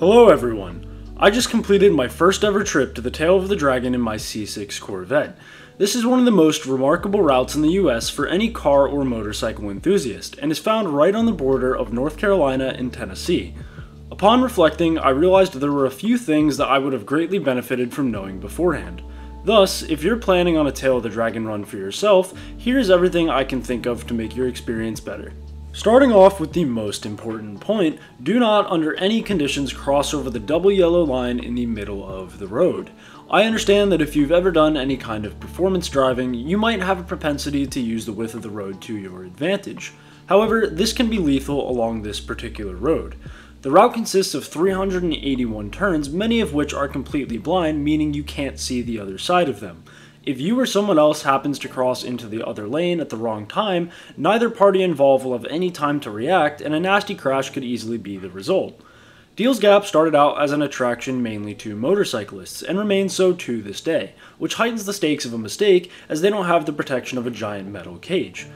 Hello everyone. I just completed my first ever trip to the Tail of the Dragon in my C6 Corvette. This is one of the most remarkable routes in the US for any car or motorcycle enthusiast, and is found right on the border of North Carolina and Tennessee. Upon reflecting, I realized there were a few things that I would have greatly benefited from knowing beforehand. Thus, if you're planning on a Tail of the Dragon run for yourself, here's everything I can think of to make your experience better. Starting off with the most important point, do not under any conditions cross over the double yellow line in the middle of the road. I understand that if you've ever done any kind of performance driving, you might have a propensity to use the width of the road to your advantage. However, this can be lethal along this particular road. The route consists of 381 turns, many of which are completely blind, meaning you can't see the other side of them. If you or someone else happens to cross into the other lane at the wrong time, neither party involved will have any time to react, and a nasty crash could easily be the result. Deals Gap started out as an attraction mainly to motorcyclists, and remains so to this day, which heightens the stakes of a mistake as they don't have the protection of a giant metal cage.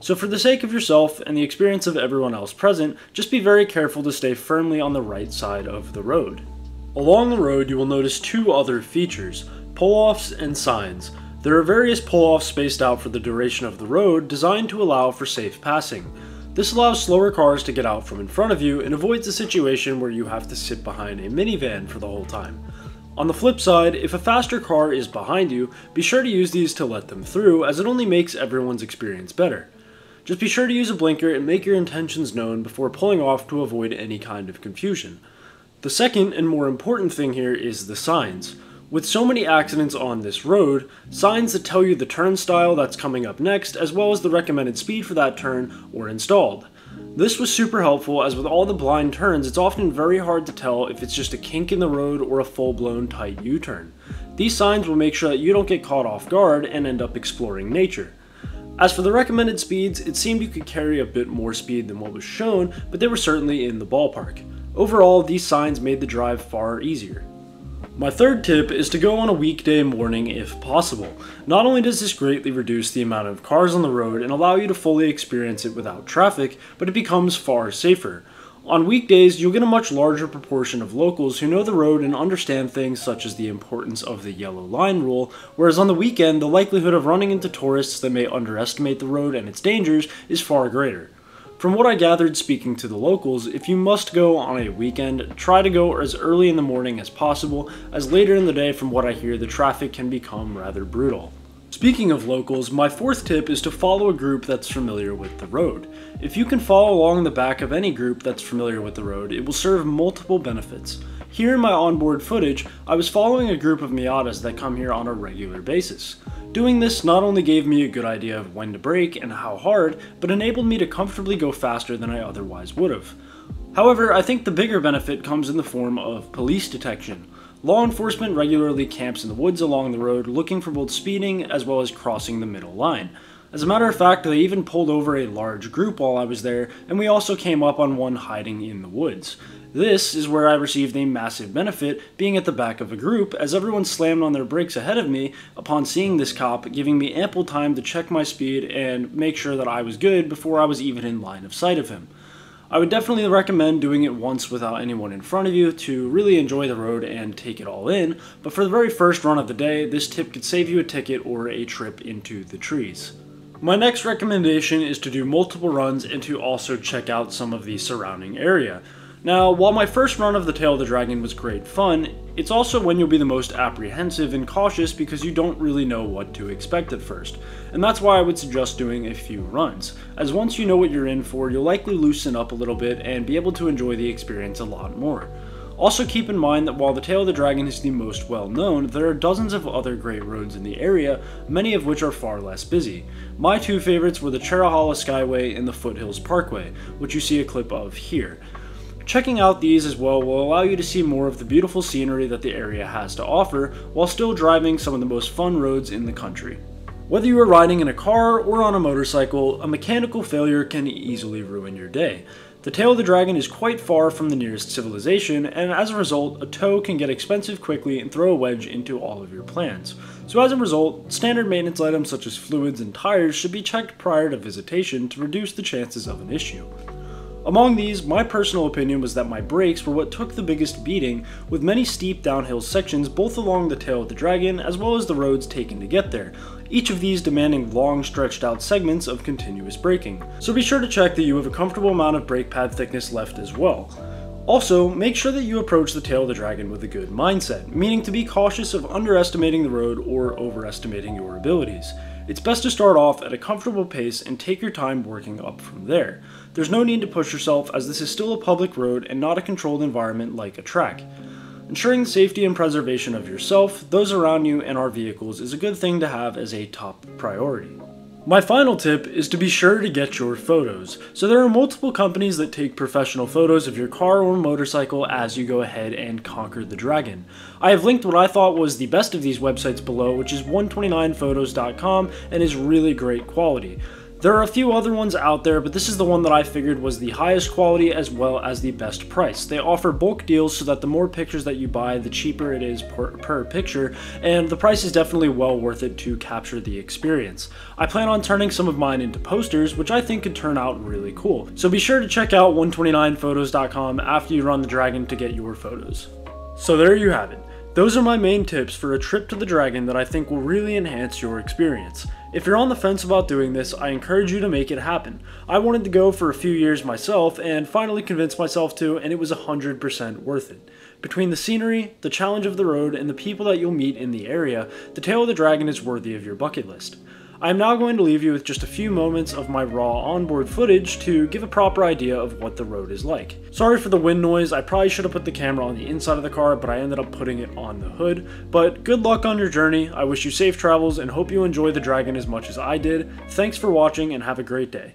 So for the sake of yourself and the experience of everyone else present, just be very careful to stay firmly on the right side of the road. Along the road you will notice two other features, pull-offs and signs. There are various pull-offs spaced out for the duration of the road designed to allow for safe passing. This allows slower cars to get out from in front of you and avoids a situation where you have to sit behind a minivan for the whole time. On the flip side, if a faster car is behind you, be sure to use these to let them through as it only makes everyone's experience better. Just be sure to use a blinker and make your intentions known before pulling off to avoid any kind of confusion. The second and more important thing here is the signs. With so many accidents on this road, signs that tell you the turnstile that's coming up next as well as the recommended speed for that turn were installed. This was super helpful as with all the blind turns it's often very hard to tell if it's just a kink in the road or a full blown tight U-turn. These signs will make sure that you don't get caught off guard and end up exploring nature. As for the recommended speeds, it seemed you could carry a bit more speed than what was shown, but they were certainly in the ballpark. Overall, these signs made the drive far easier. My third tip is to go on a weekday morning if possible. Not only does this greatly reduce the amount of cars on the road and allow you to fully experience it without traffic, but it becomes far safer. On weekdays, you'll get a much larger proportion of locals who know the road and understand things such as the importance of the yellow line rule, whereas on the weekend, the likelihood of running into tourists that may underestimate the road and its dangers is far greater. From what I gathered speaking to the locals, if you must go on a weekend, try to go as early in the morning as possible, as later in the day from what I hear the traffic can become rather brutal. Speaking of locals, my fourth tip is to follow a group that's familiar with the road. If you can follow along the back of any group that's familiar with the road, it will serve multiple benefits. Here in my onboard footage, I was following a group of Miatas that come here on a regular basis. Doing this not only gave me a good idea of when to brake and how hard, but enabled me to comfortably go faster than I otherwise would have. However, I think the bigger benefit comes in the form of police detection. Law enforcement regularly camps in the woods along the road looking for both speeding as well as crossing the middle line. As a matter of fact, they even pulled over a large group while I was there, and we also came up on one hiding in the woods. This is where I received a massive benefit, being at the back of a group, as everyone slammed on their brakes ahead of me upon seeing this cop, giving me ample time to check my speed and make sure that I was good before I was even in line of sight of him. I would definitely recommend doing it once without anyone in front of you to really enjoy the road and take it all in, but for the very first run of the day, this tip could save you a ticket or a trip into the trees. My next recommendation is to do multiple runs and to also check out some of the surrounding area. Now, while my first run of the Tail of the Dragon was great fun, it's also when you'll be the most apprehensive and cautious because you don't really know what to expect at first. And that's why I would suggest doing a few runs, as once you know what you're in for, you'll likely loosen up a little bit and be able to enjoy the experience a lot more. Also keep in mind that while the Tail of the Dragon is the most well known, there are dozens of other great roads in the area, many of which are far less busy. My two favorites were the Cherahala Skyway and the Foothills Parkway, which you see a clip of here. Checking out these as well will allow you to see more of the beautiful scenery that the area has to offer, while still driving some of the most fun roads in the country. Whether you are riding in a car or on a motorcycle, a mechanical failure can easily ruin your day. The tail of the dragon is quite far from the nearest civilization, and as a result, a tow can get expensive quickly and throw a wedge into all of your plans. So as a result, standard maintenance items such as fluids and tires should be checked prior to visitation to reduce the chances of an issue. Among these, my personal opinion was that my brakes were what took the biggest beating, with many steep downhill sections both along the tail of the Dragon as well as the roads taken to get there, each of these demanding long stretched out segments of continuous braking. So be sure to check that you have a comfortable amount of brake pad thickness left as well. Also, make sure that you approach the tail of the dragon with a good mindset, meaning to be cautious of underestimating the road or overestimating your abilities. It's best to start off at a comfortable pace and take your time working up from there. There's no need to push yourself as this is still a public road and not a controlled environment like a track. Ensuring the safety and preservation of yourself, those around you, and our vehicles is a good thing to have as a top priority. My final tip is to be sure to get your photos. So there are multiple companies that take professional photos of your car or motorcycle as you go ahead and conquer the dragon. I have linked what I thought was the best of these websites below, which is 129photos.com and is really great quality. There are a few other ones out there, but this is the one that I figured was the highest quality as well as the best price. They offer bulk deals so that the more pictures that you buy, the cheaper it is per, per picture, and the price is definitely well worth it to capture the experience. I plan on turning some of mine into posters, which I think could turn out really cool. So be sure to check out 129photos.com after you run the Dragon to get your photos. So there you have it. Those are my main tips for a trip to the Dragon that I think will really enhance your experience. If you're on the fence about doing this, I encourage you to make it happen. I wanted to go for a few years myself and finally convinced myself to, and it was 100% worth it. Between the scenery, the challenge of the road, and the people that you'll meet in the area, the Tail of the Dragon is worthy of your bucket list. I am now going to leave you with just a few moments of my raw onboard footage to give a proper idea of what the road is like. Sorry for the wind noise, I probably should have put the camera on the inside of the car, but I ended up putting it on the hood. But good luck on your journey, I wish you safe travels and hope you enjoy the Dragon as much as I did. Thanks for watching and have a great day.